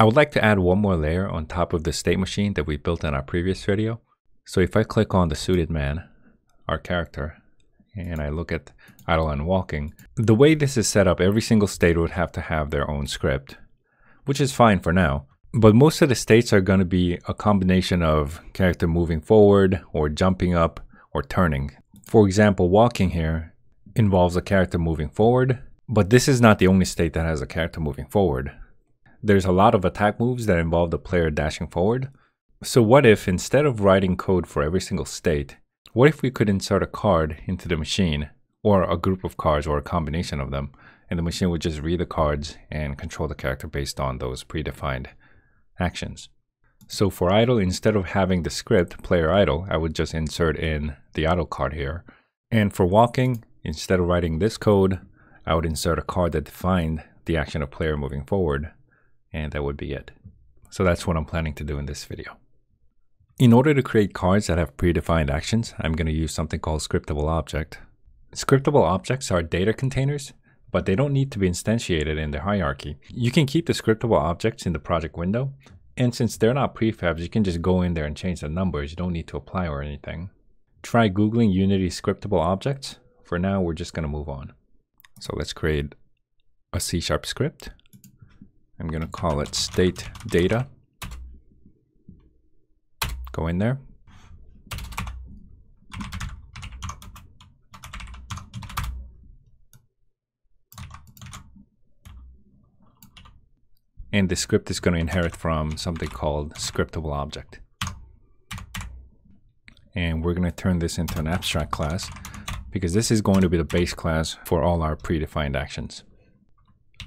I would like to add one more layer on top of the state machine that we built in our previous video. So if I click on the suited man, our character, and I look at idle and walking, the way this is set up, every single state would have to have their own script, which is fine for now. But most of the states are going to be a combination of character moving forward or jumping up or turning. For example, walking here involves a character moving forward, but this is not the only state that has a character moving forward. There's a lot of attack moves that involve the player dashing forward. So what if instead of writing code for every single state, what if we could insert a card into the machine or a group of cards or a combination of them and the machine would just read the cards and control the character based on those predefined actions. So for idle, instead of having the script player idle, I would just insert in the idle card here. And for walking, instead of writing this code, I would insert a card that defined the action of player moving forward, and that would be it. So that's what I'm planning to do in this video. In order to create cards that have predefined actions, I'm going to use something called scriptable object. Scriptable objects are data containers, but they don't need to be instantiated in the hierarchy. You can keep the scriptable objects in the project window, and since they're not prefabs, you can just go in there and change the numbers. You don't need to apply or anything. Try Googling Unity scriptable objects. For now, we're just going to move on. So let's create a C-sharp script. I'm going to call it state data. Go in there. and the script is going to inherit from something called scriptable object. And we're going to turn this into an abstract class because this is going to be the base class for all our predefined actions.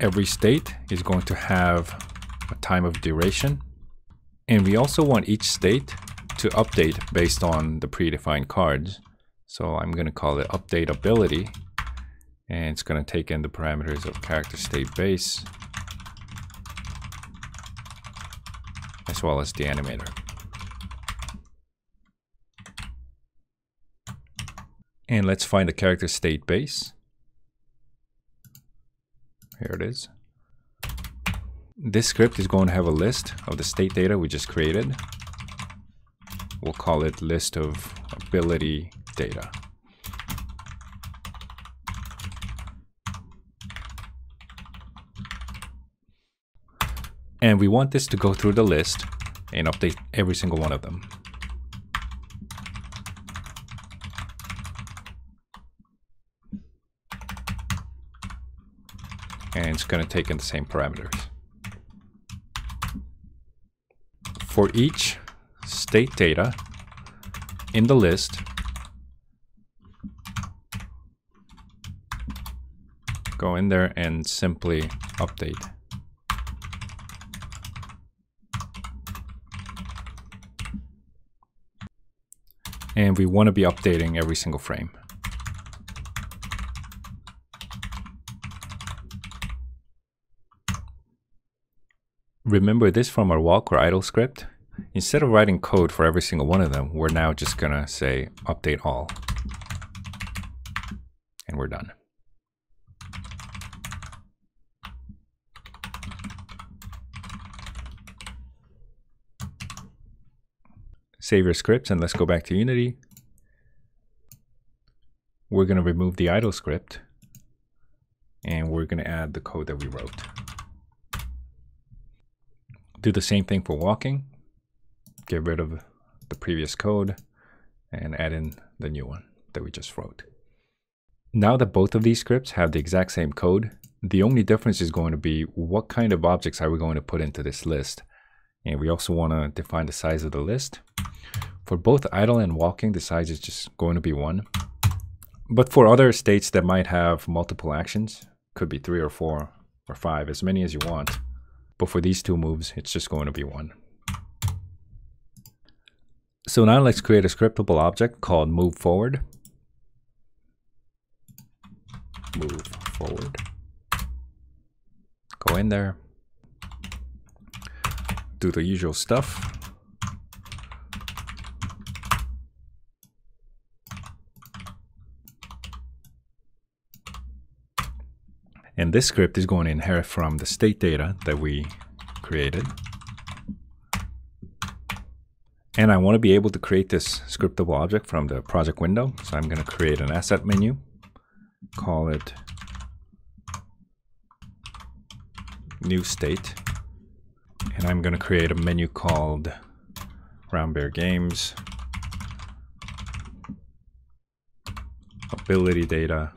Every state is going to have a time of duration. And we also want each state to update based on the predefined cards. So I'm going to call it update ability. And it's going to take in the parameters of character state base as well as the animator. And let's find the character state base. Here it is. This script is going to have a list of the state data we just created. We'll call it list of ability data. And we want this to go through the list and update every single one of them. And it's going to take in the same parameters. For each state data in the list, go in there and simply update. and we want to be updating every single frame. Remember this from our walk or idle script? Instead of writing code for every single one of them, we're now just gonna say update all. And we're done. Save your scripts and let's go back to Unity. We're to remove the idle script and we're to add the code that we wrote. Do the same thing for walking. Get rid of the previous code and add in the new one that we just wrote. Now that both of these scripts have the exact same code, the only difference is going to be what kind of objects are we going to put into this list. And we also want to define the size of the list. For both idle and walking, the size is just going to be one. But for other states that might have multiple actions, could be three or four or five, as many as you want. But for these two moves, it's just going to be one. So now let's create a scriptable object called move forward. Move forward. Go in there. Do the usual stuff. And this script is going to inherit from the state data that we created. And I want to be able to create this scriptable object from the project window. So I'm going to create an asset menu, call it new state. And I'm going to create a menu called Round Bear Games, ability data,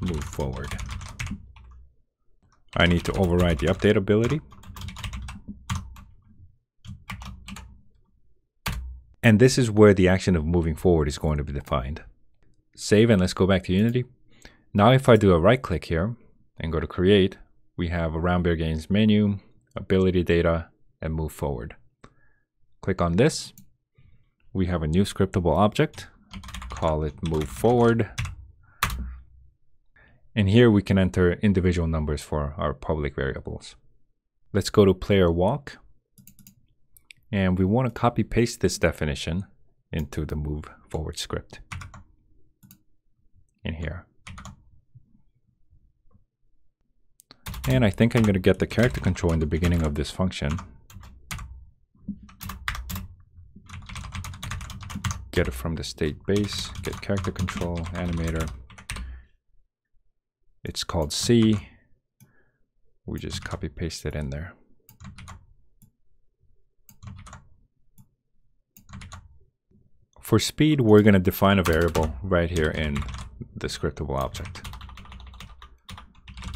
move forward. I need to override the update ability. And this is where the action of moving forward is going to be defined. Save and let's go back to Unity. Now if I do a right click here and go to create, we have a Bear Games menu, ability data, and move forward. Click on this. We have a new scriptable object. Call it move forward. And here we can enter individual numbers for our public variables. Let's go to player walk. And we want to copy paste this definition into the move forward script in here. And I think I'm going to get the character control in the beginning of this function. Get it from the state base, get character control, animator, it's called C. We just copy paste it in there. For speed, we're going to define a variable right here in the scriptable object.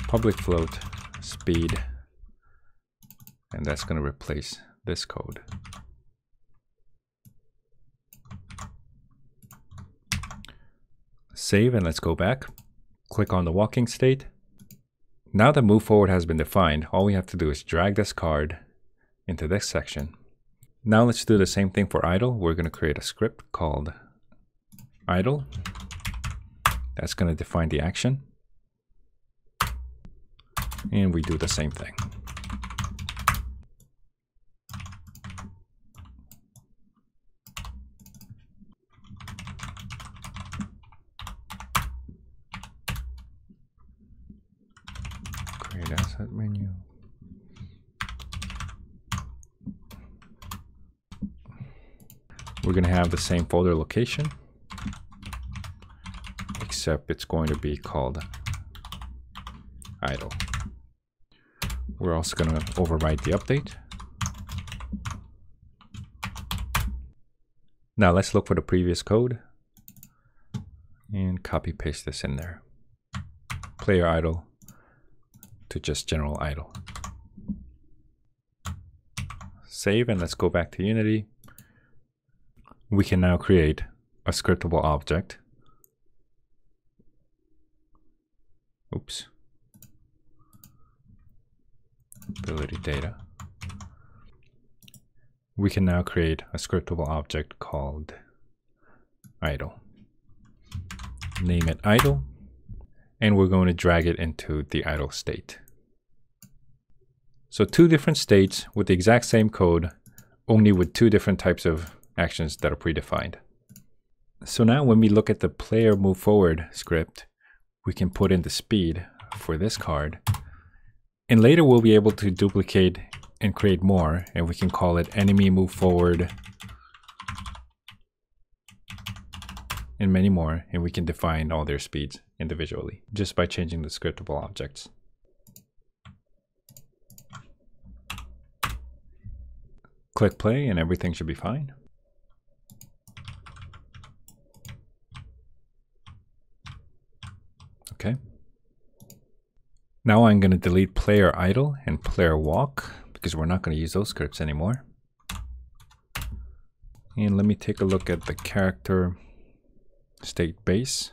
Public float speed, and that's going to replace this code. Save and let's go back. Click on the walking state. Now that move forward has been defined, all we have to do is drag this card into this section. Now let's do the same thing for idle. We're going to create a script called idle. That's going to define the action. And we do the same thing. asset menu. We're going to have the same folder location, except it's going to be called idle. We're also going to overwrite the update. Now let's look for the previous code and copy paste this in there. Player idle to just general idle. Save and let's go back to Unity. We can now create a scriptable object. Oops. Ability data. We can now create a scriptable object called idle. Name it idle and we're going to drag it into the idle state. So two different states with the exact same code, only with two different types of actions that are predefined. So now when we look at the player move forward script, we can put in the speed for this card. And later we'll be able to duplicate and create more, and we can call it enemy move forward and many more, and we can define all their speeds individually just by changing the scriptable objects. Click play and everything should be fine. Okay. Now I'm going to delete player idle and player walk because we're not going to use those scripts anymore. And let me take a look at the character state base.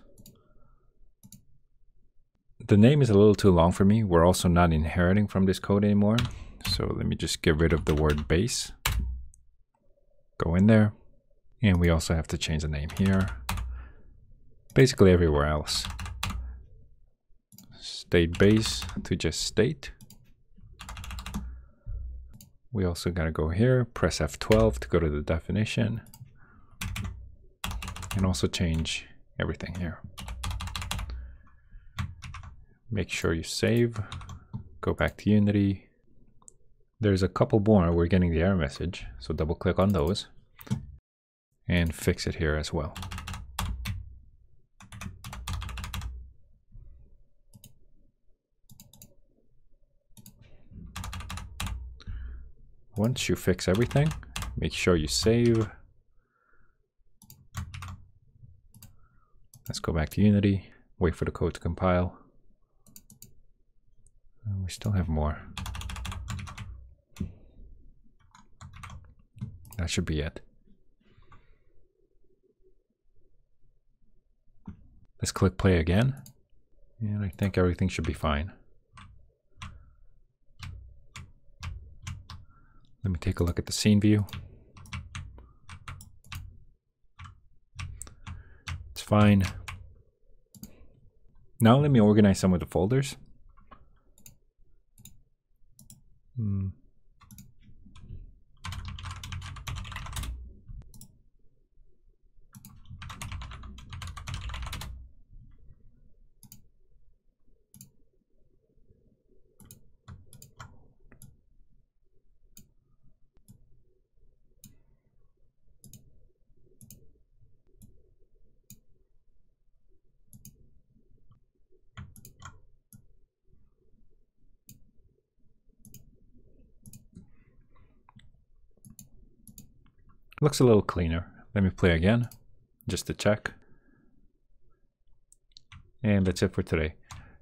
The name is a little too long for me. We're also not inheriting from this code anymore. So let me just get rid of the word base go in there. And we also have to change the name here. Basically everywhere else. State base to just state. We also gotta go here, press F12 to go to the definition. And also change everything here. Make sure you save. Go back to Unity. There's a couple more we're getting the error message, so double click on those and fix it here as well. Once you fix everything, make sure you save. Let's go back to Unity, wait for the code to compile. Uh, we still have more. That should be it. Let's click play again. And I think everything should be fine. Let me take a look at the scene view. It's fine. Now let me organize some of the folders. Hmm. Looks a little cleaner. Let me play again, just to check. And that's it for today.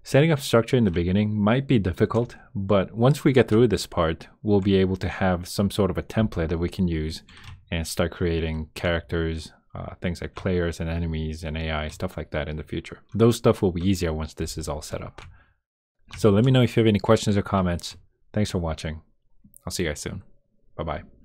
Setting up structure in the beginning might be difficult, but once we get through this part, we'll be able to have some sort of a template that we can use and start creating characters, uh, things like players and enemies and AI, stuff like that in the future. Those stuff will be easier once this is all set up. So let me know if you have any questions or comments. Thanks for watching. I'll see you guys soon. Bye-bye.